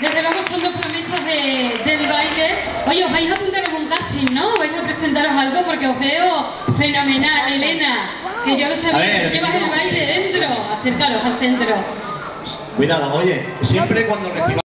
Desde luego son dos promesas del baile. Oye, os vais a apuntar a un casting, ¿no? ¿Vais a presentaros algo? Porque os veo fenomenal, Elena. Que yo lo sabía, que llevas el baile dentro. Acércalos al centro. Cuidado, oye, siempre cuando recibas...